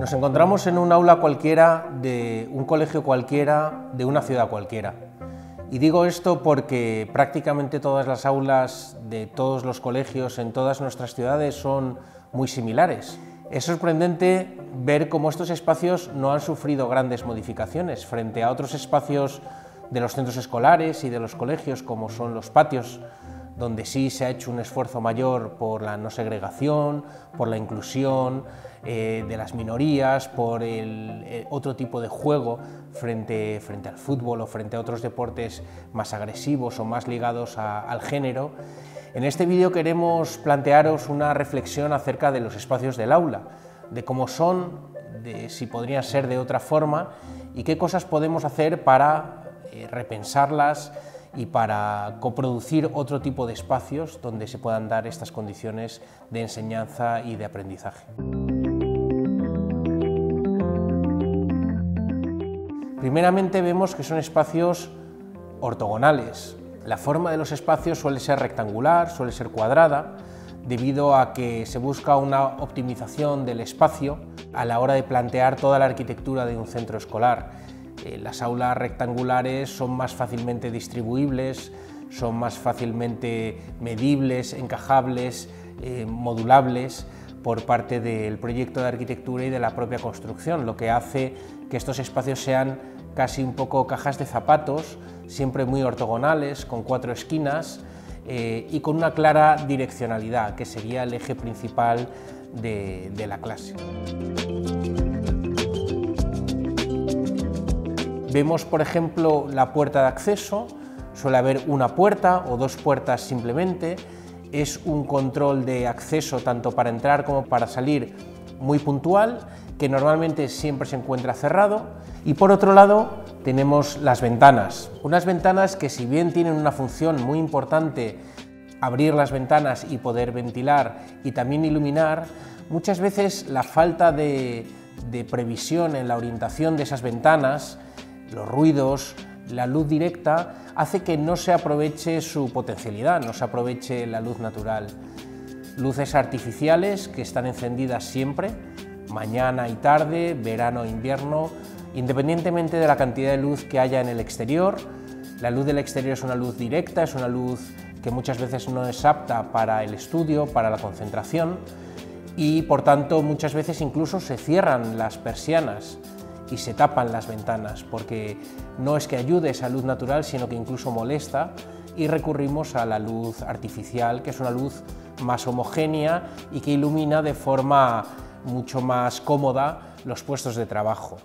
Nos encontramos en un aula cualquiera de un colegio cualquiera de una ciudad cualquiera. Y digo esto porque prácticamente todas las aulas de todos los colegios en todas nuestras ciudades son muy similares. Es sorprendente ver cómo estos espacios no han sufrido grandes modificaciones frente a otros espacios de los centros escolares y de los colegios, como son los patios, donde sí se ha hecho un esfuerzo mayor por la no segregación, por la inclusión eh, de las minorías, por el, otro tipo de juego frente, frente al fútbol o frente a otros deportes más agresivos o más ligados al género. En este vídeo queremos plantearos una reflexión acerca de los espacios del aula, de cómo son, de si podrían ser de otra forma y qué cosas podemos hacer para eh, repensarlas, y para coproducir otro tipo de espacios donde se puedan dar estas condiciones de enseñanza y de aprendizaje. Primeramente vemos que son espacios ortogonales. La forma de los espacios suele ser rectangular, suele ser cuadrada, debido a que se busca una optimización del espacio a la hora de plantear toda la arquitectura de un centro escolar las aulas rectangulares son más fácilmente distribuibles, son más fácilmente medibles, encajables, eh, modulables por parte del proyecto de arquitectura y de la propia construcción, lo que hace que estos espacios sean casi un poco cajas de zapatos, siempre muy ortogonales, con cuatro esquinas eh, y con una clara direccionalidad, que sería el eje principal de la clase. Vemos, por ejemplo, la puerta de acceso, suele haber una puerta o dos puertas simplemente, es un control de acceso tanto para entrar como para salir muy puntual, que normalmente siempre se encuentra cerrado, y por otro lado tenemos las ventanas, unas ventanas que si bien tienen una función muy importante, abrir las ventanas y poder ventilar y también iluminar, muchas veces la falta de, previsión en la orientación de esas ventanas los ruidos, la luz directa, hace que no se aproveche su potencialidad, no se aproveche la luz natural. Luces artificiales que están encendidas siempre, mañana y tarde, verano e invierno, independientemente de la cantidad de luz que haya en el exterior. La luz del exterior es una luz directa, es una luz que muchas veces no es apta para el estudio, para la concentración y por tanto muchas veces incluso se cierran las persianas y se tapan las ventanas, porque no es que ayude esa luz natural, sino que incluso molesta y recurrimos a la luz artificial, que es una luz más homogénea y que ilumina de forma mucho más cómoda los puestos de trabajo.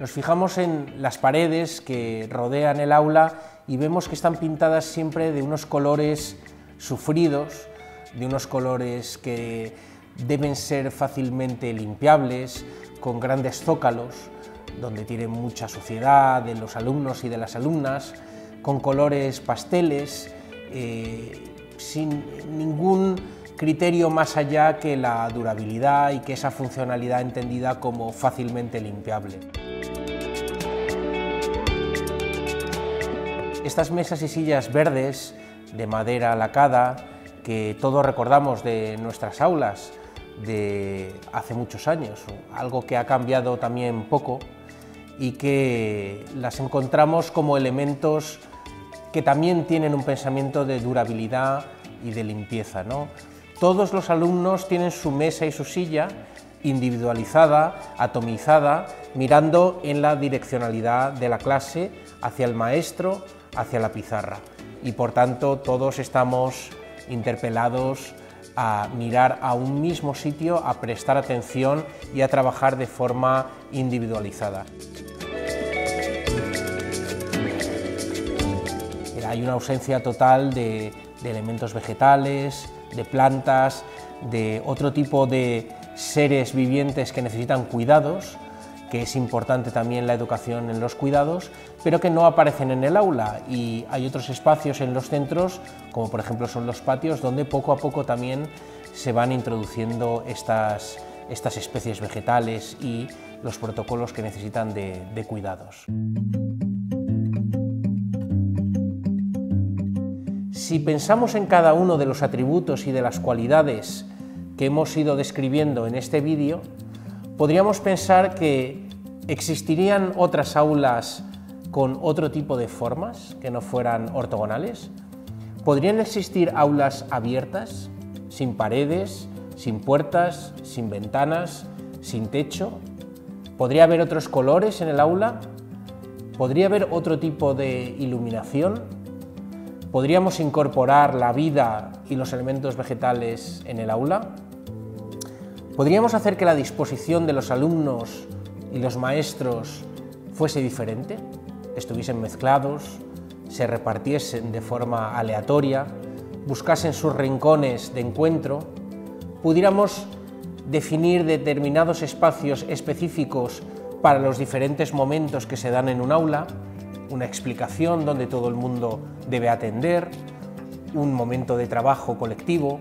Nos fijamos en las paredes que rodean el aula y vemos que están pintadas siempre de unos colores sufridos, de unos colores que deben ser fácilmente limpiables, con grandes zócalos, donde tienen mucha suciedad de los alumnos y de las alumnas, con colores pasteles, eh, sin ningún criterio más allá que la durabilidad y que esa funcionalidad entendida como fácilmente limpiable. Estas mesas y sillas verdes de madera lacada que todos recordamos de nuestras aulas, de hace muchos años, algo que ha cambiado también poco y que las encontramos como elementos que también tienen un pensamiento de durabilidad y de limpieza. ¿no? Todos los alumnos tienen su mesa y su silla individualizada, atomizada, mirando en la direccionalidad de la clase hacia el maestro, hacia la pizarra. Y por tanto todos estamos interpelados a mirar a un mismo sitio, a prestar atención y a trabajar de forma individualizada. Hay una ausencia total de, elementos vegetales, de plantas, de otro tipo de seres vivientes que necesitan cuidados, que es importante también la educación en los cuidados, pero que no aparecen en el aula y hay otros espacios en los centros, como por ejemplo son los patios, donde poco a poco también se van introduciendo estas, estas especies vegetales y los protocolos que necesitan de, de cuidados. Si pensamos en cada uno de los atributos y de las cualidades que hemos ido describiendo en este vídeo, podríamos pensar que existirían otras aulas con otro tipo de formas que no fueran ortogonales. ¿Podrían existir aulas abiertas, sin paredes, sin puertas, sin ventanas, sin techo? ¿Podría haber otros colores en el aula? ¿Podría haber otro tipo de iluminación? ¿Podríamos incorporar la vida y los elementos vegetales en el aula? ¿Podríamos hacer que la disposición de los alumnos y los maestros fuese diferente? Estuviesen mezclados, se repartiesen de forma aleatoria, buscasen sus rincones de encuentro, pudiéramos definir determinados espacios específicos para los diferentes momentos que se dan en un aula, una explicación donde todo el mundo debe atender, un momento de trabajo colectivo,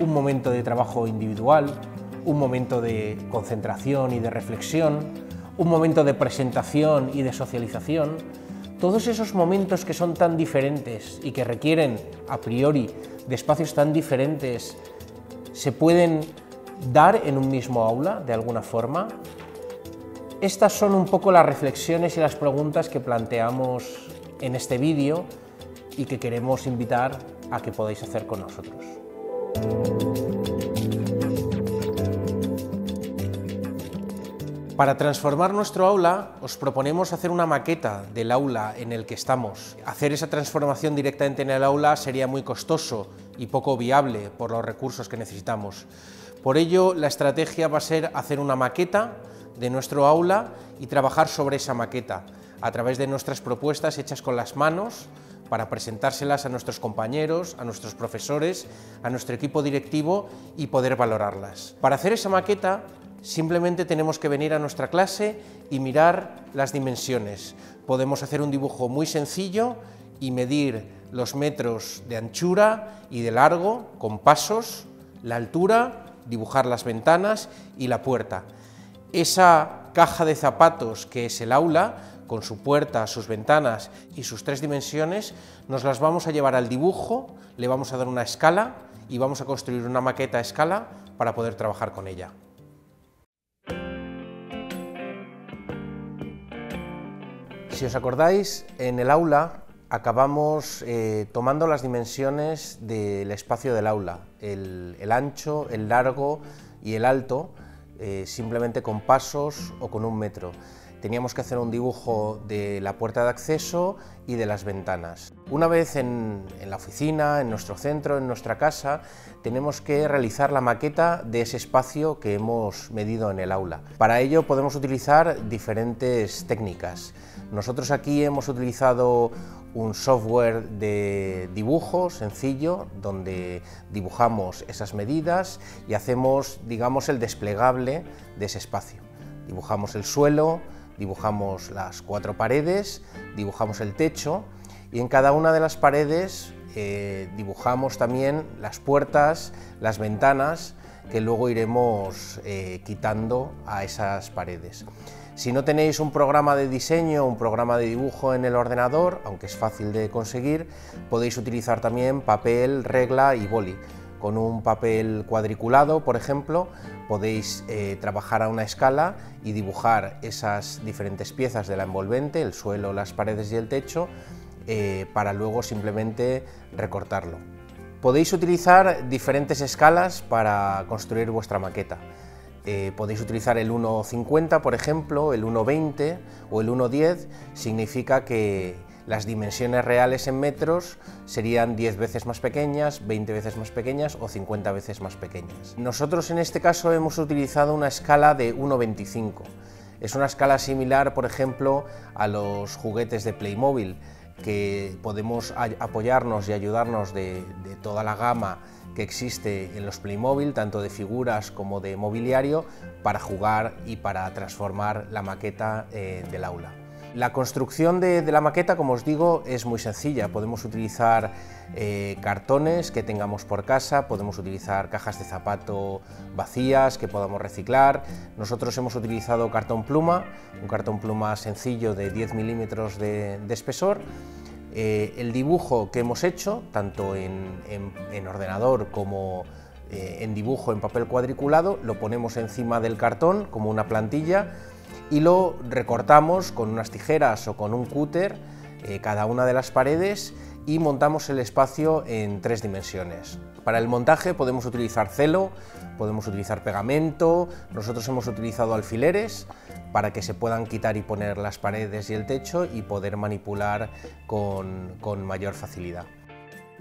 un momento de trabajo individual, un momento de concentración y de reflexión, un momento de presentación y de socialización, todos esos momentos que son tan diferentes y que requieren a priori de espacios tan diferentes, se pueden dar en un mismo aula de alguna forma. Estas son un poco las reflexiones y las preguntas que planteamos en este vídeo y que queremos invitar a que podáis hacer con nosotros. Para transformar nuestro aula os proponemos hacer una maqueta del aula en el que estamos. Hacer esa transformación directamente en el aula sería muy costoso y poco viable por los recursos que necesitamos. Por ello, la estrategia va a ser hacer una maqueta de nuestro aula y trabajar sobre esa maqueta a través de nuestras propuestas hechas con las manos para presentárselas a nuestros compañeros, a nuestros profesores, a nuestro equipo directivo y poder valorarlas. Para hacer esa maqueta Simplemente tenemos que venir a nuestra clase y mirar las dimensiones. Podemos hacer un dibujo muy sencillo y medir los metros de anchura y de largo con pasos, la altura, dibujar las ventanas y la puerta. Esa caja de zapatos que es el aula, con su puerta, sus ventanas y sus tres dimensiones, nos las vamos a llevar al dibujo, le vamos a dar una escala y vamos a construir una maqueta a escala para poder trabajar con ella. Si os acordáis, en el aula acabamos eh, tomando las dimensiones del espacio del aula, el, ancho, el largo y el alto, eh, simplemente con pasos o con un metro. Teníamos que hacer un dibujo de la puerta de acceso y de las ventanas. Una vez en, en la oficina, en nuestro centro, en nuestra casa, tenemos que realizar la maqueta de ese espacio que hemos medido en el aula. Para ello podemos utilizar diferentes técnicas. Nosotros aquí hemos utilizado un software de dibujo sencillo donde dibujamos esas medidas y hacemos, digamos, el desplegable de ese espacio. Dibujamos el suelo, dibujamos las cuatro paredes, dibujamos el techo y en cada una de las paredes eh, dibujamos también las puertas, las ventanas que luego iremos eh, quitando a esas paredes. Si no tenéis un programa de diseño, un programa de dibujo en el ordenador, aunque es fácil de conseguir, podéis utilizar también papel, regla y boli. Con un papel cuadriculado, por ejemplo, podéis eh, trabajar a una escala y dibujar esas diferentes piezas de la envolvente, el suelo, las paredes y el techo, eh, para luego simplemente recortarlo. Podéis utilizar diferentes escalas para construir vuestra maqueta. Eh, podéis utilizar el 1.50, por ejemplo, el 1.20 o el 1.10, significa que las dimensiones reales en metros serían 10 veces más pequeñas, 20 veces más pequeñas o 50 veces más pequeñas. Nosotros en este caso hemos utilizado una escala de 1.25. Es una escala similar, por ejemplo, a los juguetes de Playmobil, que podemos apoyarnos y ayudarnos de, de toda la gama que existe en los Playmobil, tanto de figuras como de mobiliario, para jugar y para transformar la maqueta eh, del aula. La construcción de, la maqueta, como os digo, es muy sencilla. Podemos utilizar eh, cartones que tengamos por casa, podemos utilizar cajas de zapato vacías que podamos reciclar. Nosotros hemos utilizado cartón pluma, un cartón pluma sencillo de 10 milímetros de, espesor. Eh, el dibujo que hemos hecho, tanto en, ordenador como eh, en dibujo en papel cuadriculado, lo ponemos encima del cartón como una plantilla y lo recortamos con unas tijeras o con un cúter eh, cada una de las paredes y montamos el espacio en tres dimensiones. Para el montaje podemos utilizar celo, podemos utilizar pegamento, nosotros hemos utilizado alfileres para que se puedan quitar y poner las paredes y el techo y poder manipular con, con mayor facilidad.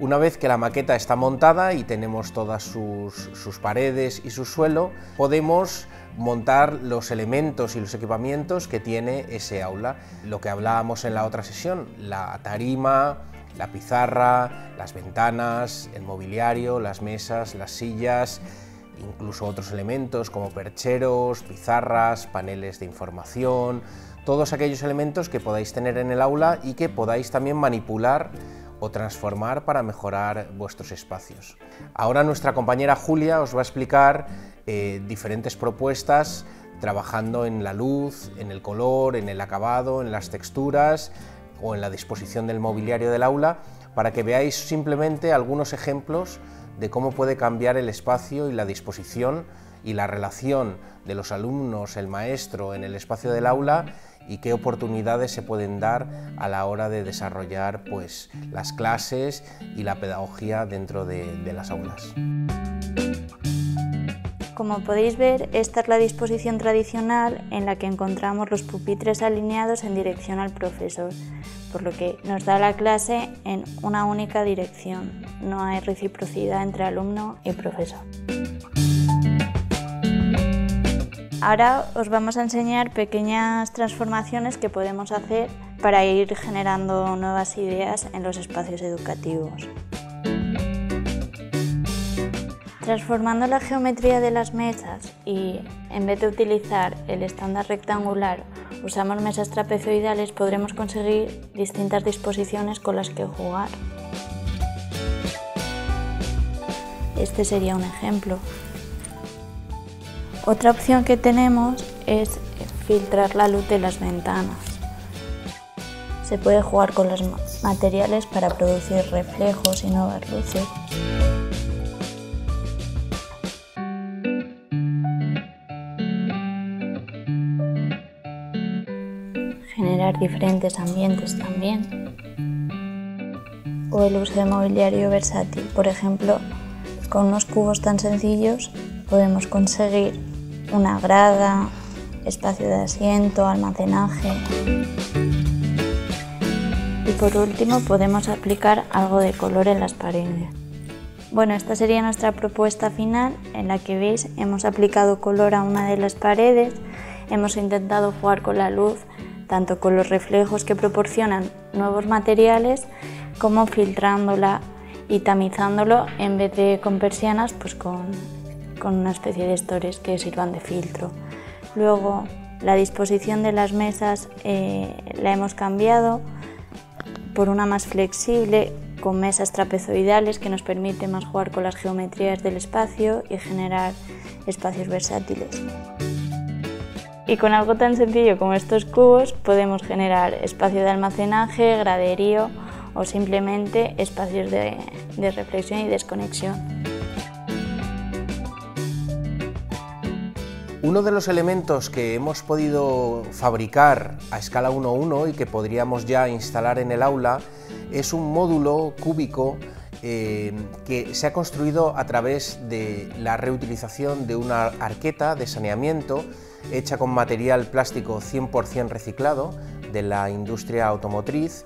Una vez que la maqueta está montada y tenemos todas sus, paredes y su suelo, podemos montar los elementos y los equipamientos que tiene ese aula. Lo que hablábamos en la otra sesión, la tarima, la pizarra, las ventanas, el mobiliario, las mesas, las sillas, incluso otros elementos como percheros, pizarras, paneles de información, todos aquellos elementos que podáis tener en el aula y que podáis también manipular o transformar para mejorar vuestros espacios. Ahora nuestra compañera Julia os va a explicar eh, diferentes propuestas trabajando en la luz, en el color, en el acabado, en las texturas o en la disposición del mobiliario del aula para que veáis simplemente algunos ejemplos de cómo puede cambiar el espacio y la disposición y la relación de los alumnos, el maestro en el espacio del aula y qué oportunidades se pueden dar a la hora de desarrollar pues, las clases y la pedagogía dentro de, de las aulas. Como podéis ver, esta es la disposición tradicional en la que encontramos los pupitres alineados en dirección al profesor, por lo que nos da la clase en una única dirección. No hay reciprocidad entre alumno y profesor. Ahora os vamos a enseñar pequeñas transformaciones que podemos hacer para ir generando nuevas ideas en los espacios educativos. Transformando la geometría de las mesas y en vez de utilizar el estándar rectangular usamos mesas trapezoidales podremos conseguir distintas disposiciones con las que jugar. Este sería un ejemplo. Otra opción que tenemos es filtrar la luz de las ventanas. Se puede jugar con los materiales para producir reflejos y nuevas luces. Diferentes ambientes también. O el uso de mobiliario versátil, por ejemplo, con unos cubos tan sencillos podemos conseguir una grada, espacio de asiento, almacenaje. Y por último podemos aplicar algo de color en las paredes. Bueno, esta sería nuestra propuesta final en la que veis hemos aplicado color a una de las paredes, hemos intentado jugar con la luz, tanto con los reflejos que proporcionan nuevos materiales como filtrándola y tamizándolo en vez de con persianas, pues con con una especie de stores que sirvan de filtro. Luego la disposición de las mesas eh, la hemos cambiado por una más flexible con mesas trapezoidales que nos permite más jugar con las geometrías del espacio y generar espacios versátiles. Y con algo tan sencillo como estos cubos podemos generar espacio de almacenaje, graderío o simplemente espacios de reflexión y desconexión. Uno de los elementos que hemos podido fabricar a escala 1.1 y que podríamos ya instalar en el aula es un módulo cúbico eh, que se ha construido a través de la reutilización de una arqueta de saneamiento hecha con material plástico 100% reciclado de la industria automotriz.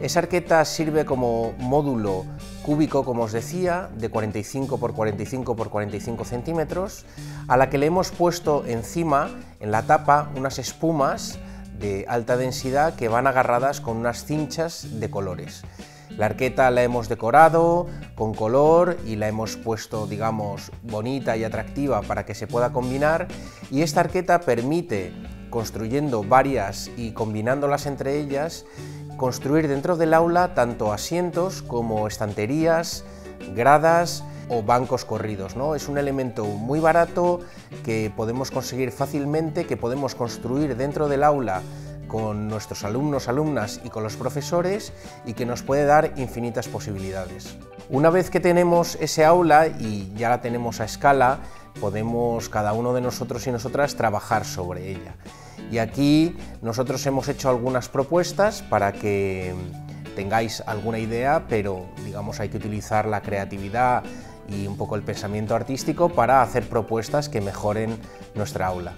Esa arqueta sirve como módulo cúbico, como os decía, de 45 por 45 por 45 centímetros, a la que le hemos puesto encima, en la tapa, unas espumas de alta densidad que van agarradas con unas cinchas de colores. La arqueta la hemos decorado con color y la hemos puesto, digamos, bonita y atractiva para que se pueda combinar y esta arqueta permite, construyendo varias y combinándolas entre ellas, construir dentro del aula tanto asientos como estanterías, gradas, o bancos corridos. ¿no? Es un elemento muy barato que podemos conseguir fácilmente, que podemos construir dentro del aula con nuestros alumnos, alumnas y con los profesores y que nos puede dar infinitas posibilidades. Una vez que tenemos ese aula y ya la tenemos a escala, podemos cada uno de nosotros y nosotras trabajar sobre ella. Y aquí nosotros hemos hecho algunas propuestas para que tengáis alguna idea, pero digamos hay que utilizar la creatividad y un poco el pensamiento artístico para hacer propuestas que mejoren nuestra aula.